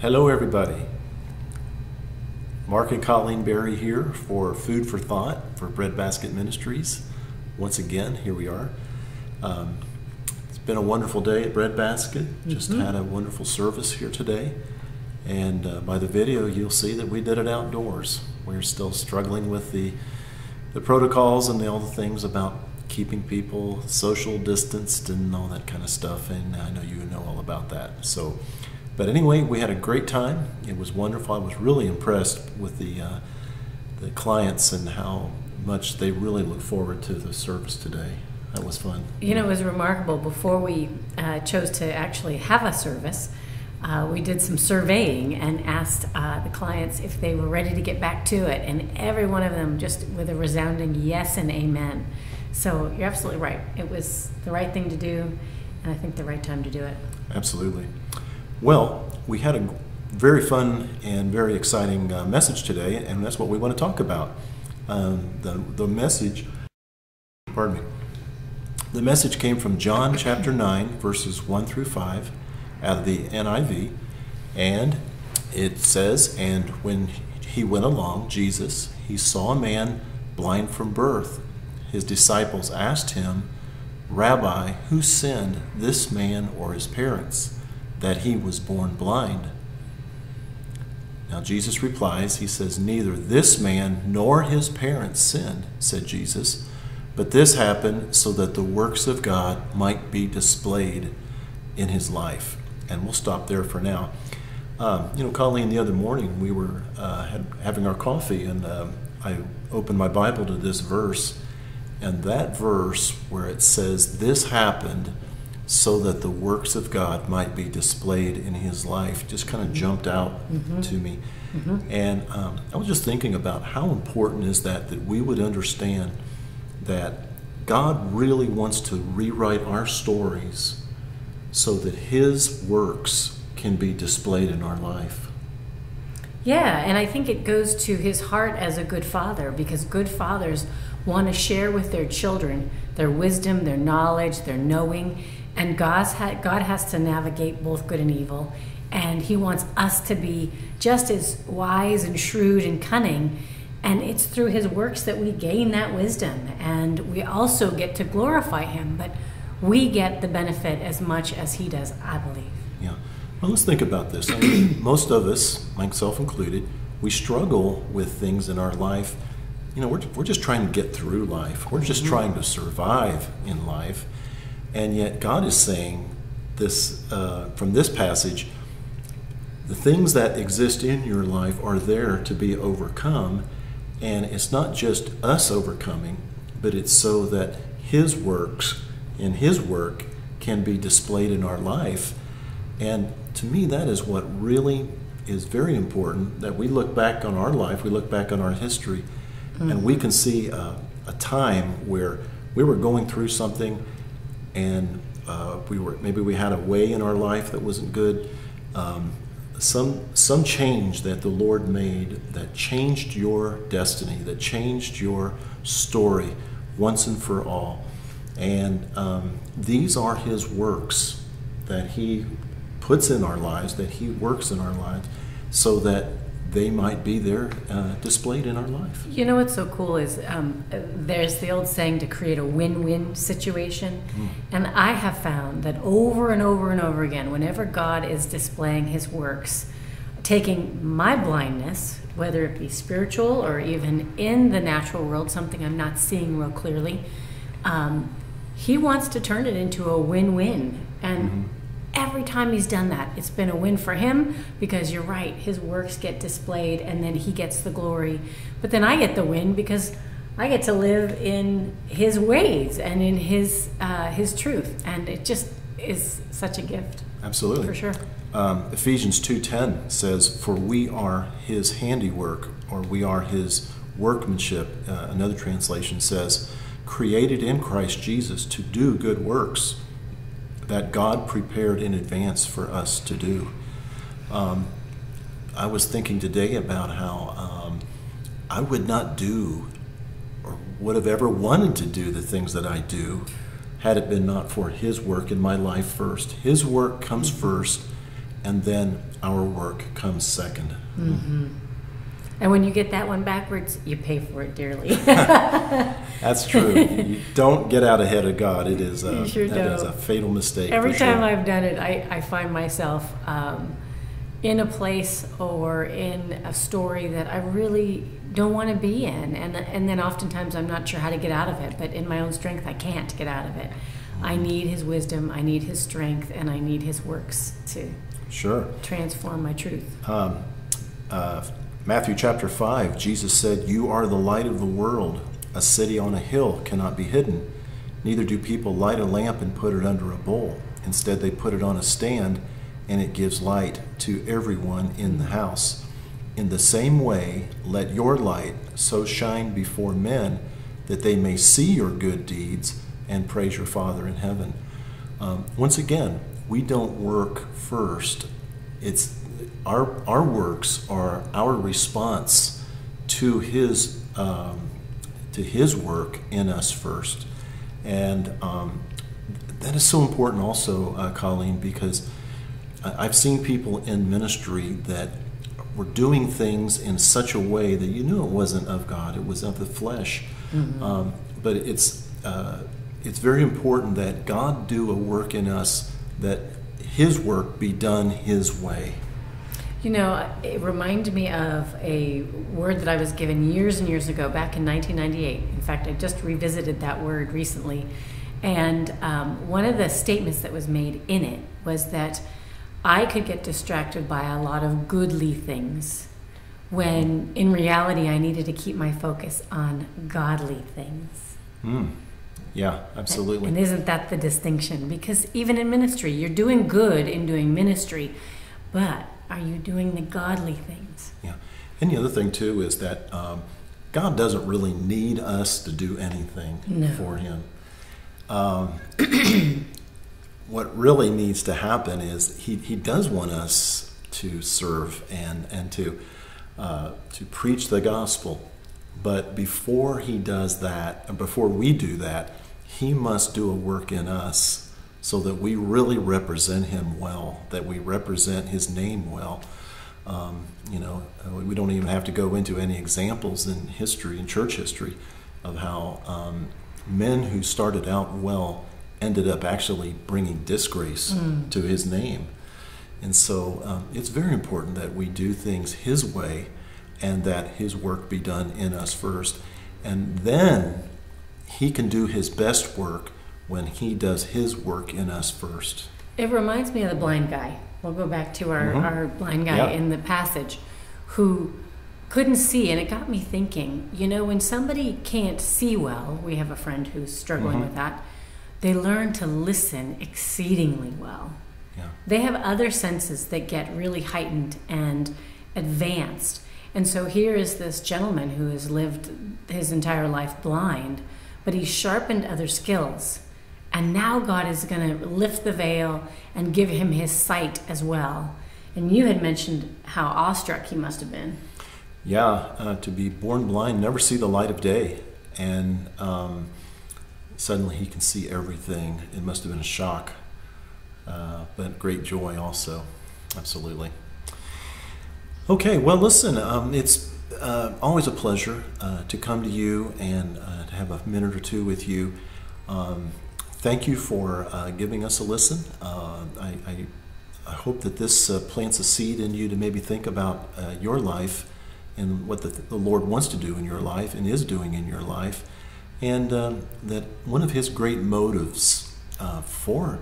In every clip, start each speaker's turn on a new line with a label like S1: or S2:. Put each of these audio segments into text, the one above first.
S1: Hello, everybody. Mark and Colleen Berry here for Food for Thought for Breadbasket Ministries. Once again, here we are. Um, it's been a wonderful day at Breadbasket. Just
S2: Mhm.
S1: had a wonderful service here today. And uh, by the video, you'll see that we did it outdoors. We're still struggling with the, the protocols and the, all the things about keeping people social distanced and all that kind of stuff. And I know you know all about that. So, but anyway, we had a great time. It was wonderful. I was really impressed with the uh, the clients and how much they really look forward to the service today. That was fun.
S2: You know, it was remarkable. Before we uh, chose to actually have a service, uh, we did some surveying and asked uh, the clients if they were ready to get back to it, and every one of them just with a resounding yes and amen. So you're absolutely right. It was the right thing to do, and I think the right time to do it.
S1: Absolutely. Well, we had a very fun and very exciting uh, message today, and that's what we want to talk about. Um, the, the message, pardon me, the message came from John chapter 9, verses 1 through 5, out of the NIV, and it says, And when he went along, Jesus, he saw a man blind from birth. His disciples asked him, Rabbi, who sinned, this man or his parents, that he was born blind? Now Jesus replies, He says, Neither this man nor his parents sinned, said Jesus, but this happened so that the works of God might be displayed in his life. And we'll stop there for now. Um, you know, Colleen, the other morning we were uh, had, having our coffee, and um, I opened my Bible to this verse, and that verse where it says, This happened so that the works of God might be displayed in his life, just kind of mm-hmm. jumped out mm-hmm. to me. Mm-hmm. And um, I was just thinking about how important is that that we would understand that God really wants to rewrite our stories so that his works can be displayed in our life.
S2: Yeah, and I think it goes to his heart as a good father because good fathers want to share with their children their wisdom, their knowledge, their knowing, and God's ha- God has to navigate both good and evil, and He wants us to be just as wise and shrewd and cunning. And it's through His works that we gain that wisdom, and we also get to glorify Him. But we get the benefit as much as He does, I believe.
S1: Yeah. Well, let's think about this. I mean, most of us, myself included, we struggle with things in our life. You know, we're, we're just trying to get through life. We're just mm-hmm. trying to survive in life. And yet, God is saying this uh, from this passage the things that exist in your life are there to be overcome. And it's not just us overcoming, but it's so that His works and His work can be displayed in our life. And to me, that is what really is very important that we look back on our life, we look back on our history, and we can see a, a time where we were going through something and uh, we were maybe we had a way in our life that wasn't good. Um, some some change that the Lord made that changed your destiny, that changed your story once and for all. And um, these are His works that He puts in our lives, that He works in our lives, so that they might be there uh, displayed in our life.
S2: You know what's so cool is um, there's the old saying to create a win win situation. And I have found that over and over and over again, whenever God is displaying his works, taking my blindness, whether it be spiritual or even in the natural world, something I'm not seeing real clearly, um, he wants to turn it into a win win. And every time he's done that, it's been a win for him because you're right, his works get displayed and then he gets the glory. But then I get the win because I get to live in his ways and in his uh, his truth, and it just is such a gift
S1: Absolutely.
S2: for sure.
S1: Um, Ephesians 2:10 says, "For we are His handiwork, or we are His workmanship." Uh, another translation says, "Created in Christ Jesus to do good works that God prepared in advance for us to do." Um, I was thinking today about how um, I would not do or would have ever wanted to do the things that I do had it been not for His work in my life first. His work comes first, and then our work comes 2nd
S2: Mm-hmm. And when you get that one backwards, you pay for it dearly.
S1: That's true. you don't get out ahead of God. It is a,
S2: sure
S1: that is a fatal mistake.
S2: Every time
S1: sure.
S2: I've done it, I, I find myself um, in a place or in a story that I really don't want to be in. And, and then oftentimes I'm not sure how to get out of it, but in my own strength, I can't get out of it. I need his wisdom, I need his strength, and I need his works to
S1: Sure.
S2: transform my truth.
S1: Um, uh, Matthew chapter 5, Jesus said, You are the light of the world. A city on a hill cannot be hidden. Neither do people light a lamp and put it under a bowl. Instead, they put it on a stand, and it gives light to everyone in the house. In the same way, let your light so shine before men that they may see your good deeds and praise your Father in heaven. Um, once again, we don't work first. It's our our works are our response to His um, to His work in us first, and um, that is so important also, uh, Colleen, because I've seen people in ministry that were doing things in such a way that you knew it wasn't of God; it was of the flesh. Um, but it's uh, it's very important that God do a work in us that His work be done His way.
S2: You know, it reminded me of a word that I was given years and years ago, back in 1998. In fact, I just revisited that word recently. And um, one of the statements that was made in it was that I could get distracted by a lot of goodly things when in reality I needed to keep my focus on godly things.
S1: Mm. Yeah, absolutely.
S2: And isn't that the distinction? Because even in ministry, you're doing good in doing ministry, but are you doing the godly things?
S1: Yeah. And the other thing, too, is that um, God doesn't really need us to do anything
S2: No.
S1: for Him. Um, what really needs to happen is He, he does want us to serve and, and to, uh, to preach the gospel. But before He does that, and before we do that, He must do a work in us so that we really represent Him well, that we represent His name well. Um, you know, we don't even have to go into any examples in history, in church history, of how um, men who started out well ended up actually bringing disgrace to his name. And so um, it's very important that we do things his way and that his work be done in us first. And then he can do his best work when he does his work in us first.
S2: It reminds me of the blind guy. We'll go back to our,
S1: Mhm.
S2: our blind guy
S1: Yeah.
S2: in the passage who couldn't see. And it got me thinking you know, when somebody can't see well, we have a friend who's struggling
S1: Mhm.
S2: with that, they learn to listen exceedingly well.
S1: Yeah.
S2: They have other senses that get really heightened and advanced. And so here is this gentleman who has lived his entire life blind, but he's sharpened other skills. And now God is going to lift the veil and give him his sight as well. And you had mentioned how awestruck he must have been.
S1: Yeah, uh, to be born blind, never see the light of day, and um, suddenly he can see everything. It must have been a shock, uh, but great joy also. Absolutely. Okay, well, listen, um, it's uh, always a pleasure uh, to come to you and uh, to have a minute or two with you. Um, thank you for uh, giving us a listen. Uh, I, I, I hope that this uh, plants a seed in you to maybe think about uh, your life and what the, the Lord wants to do in your life and is doing in your life. And um, that one of His great motives uh, for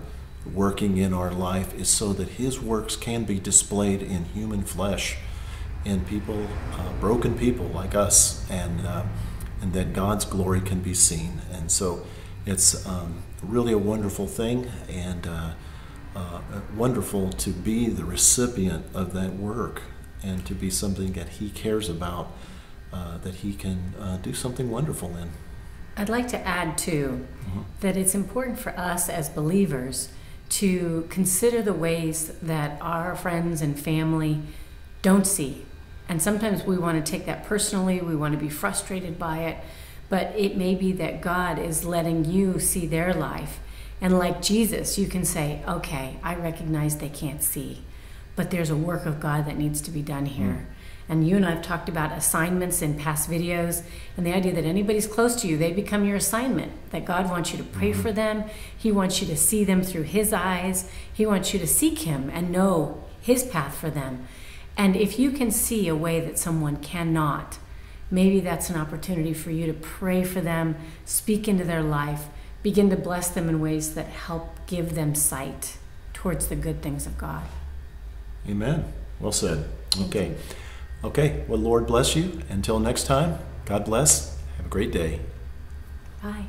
S1: working in our life is so that His works can be displayed in human flesh in people, uh, broken people like us, and, and that God's glory can be seen. And so it's um, really a wonderful thing and uh, uh, wonderful to be the recipient of that work and to be something that He cares about, uh, that He can uh, do something wonderful in.
S2: I'd like to add, too, that it's important for us as believers to consider the ways that our friends and family don't see. And sometimes we want to take that personally, we want to be frustrated by it, but it may be that God is letting you see their life. And like Jesus, you can say, okay, I recognize they can't see, but there's a work of God that needs to be done hmm. here. And you and I have talked about assignments in past videos, and the idea that anybody's close to you, they become your assignment. That God wants you to pray hmm. for them, He wants you to see them through His eyes, He wants you to seek Him and know His path for them. And if you can see a way that someone cannot, maybe that's an opportunity for you to pray for them, speak into their life, begin to bless them in ways that help give them sight towards the good things of God.
S1: Amen. Well said. Okay. Okay. Well, Lord bless you. Until next time, God bless. Have a great day.
S2: Bye.